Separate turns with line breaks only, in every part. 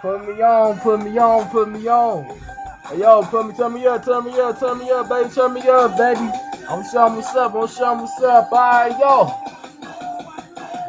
Put me on, put me on, put me on. Hey, yo, put me, turn me up, turn me up, turn me up, baby, turn me up, baby. I'm showing what's up, I'm showing what's up. Alright, yo.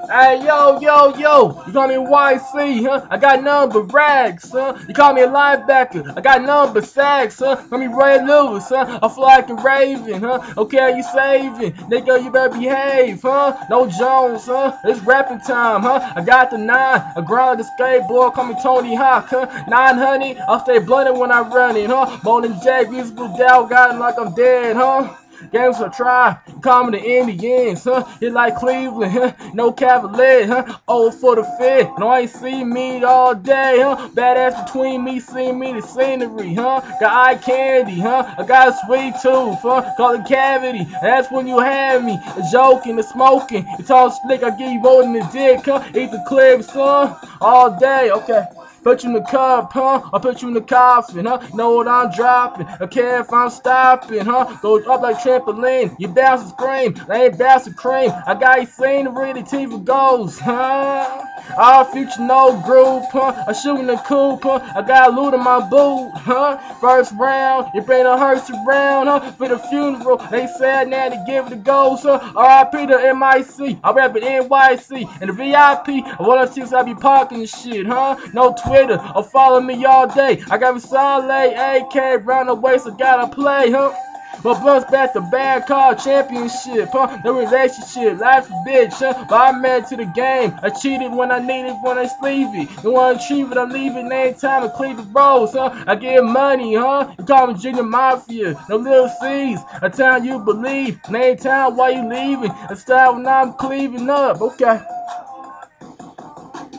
Hey, yo, yo, yo, you call me YC, huh? I got number rags, huh? You call me a linebacker, I got number sacks, huh? Call me Ray Lewis, huh? I fly like a raven, huh? Okay, you saving, nigga, you better behave, huh? No Jones, huh? It's rapping time, huh? I got the nine, I grind the skateboard, call me Tony Hawk, huh? 900, I'll stay blunted when I run it, huh? Bowling Jack, musical doubt, got it like I'm dead, huh? Games for try, coming to Indians, huh? Hit like Cleveland, huh? No Cavalier, huh? Oh, for the fit. No, I ain't seen me all day, huh? Badass between me, seeing me the scenery, huh? Got eye candy, huh? I got a sweet tooth, huh? Call it cavity. That's when you have me. A joking, the smoking. It's all slick, I give you more than a dick, huh? Eat the clip, son. All day, okay. Put you in the cup, huh? I put you in the coffin, huh? Know what I'm dropping. I care if I'm stopping, huh? Go up like trampoline. You bounce and scream. I ain't bounce and cream. I got you scenery, the really TV goes, huh? All future no group, huh? I shooting the coop, huh? I got loot in my boot, huh? First round, you bring a hearse around, huh? For the funeral, they said now to give it a go, huh? RIP to MIC, I rap it NYC, and the VIP, I wanna see I be parking shit, huh? No Twitter, or follow me all day. I got a solid AK the waist, I gotta play, huh? But bust back the bad call championship, huh? The relationship, life's a bitch, huh? But I'm mad to the game. I cheated when I needed when I sleeve it. one it, I'm leaving. Ain't time to cleave the rolls, huh? I get money, huh? You call me Junior Mafia, no Lil' Cease. A time you believe, and ain't time why you leaving. A style when I'm cleaving up, okay.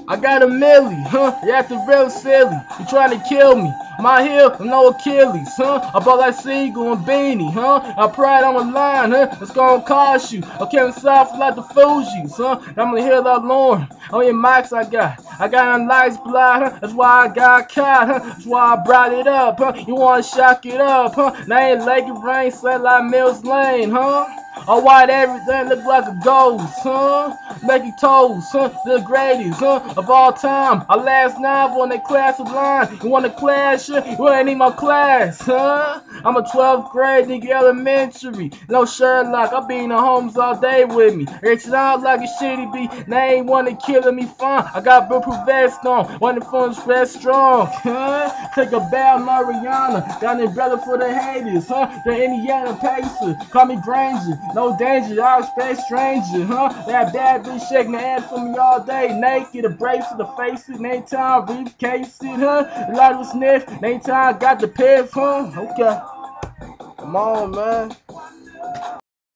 I got a millie, huh? You acting real silly. You trying to kill me. My heel, no Achilles, huh? I bought like Sigel and Beanie, huh? I pride on the line, huh? It's gonna cost you. I can't soft like the Fugees, huh? I'm gonna hear that Lauren. On your mics I got. I got a nice blood, huh? That's why I got caught, huh? That's why I brought it up, huh? You wanna shock it up, huh? Now ain't like it rain, set like Mills Lane, huh? Or white everything look like a ghost, huh? Making toes, huh? The greatest, huh? Of all time. I last novel in the class of line. You class shit? You ain't in my class, huh? I'm a 12th grade nigga elementary. No Sherlock, I be in the homes all day with me. It's not like a shitty beat. They ain't wanna killing me fine. I got bulletproof vest on. The phones fresh strong, huh? Take a bow, Mariana. Down in umbrella for the haters, huh? The Indiana Pacer. Call me Granger. No danger, I expect stranger, huh? That bad bitch shaking the ass for me all day. Naked, a brace to the face it. Name time, briefcase it, huh? A lot of sniff. Name time, got the piff, huh? Okay. Come on, man.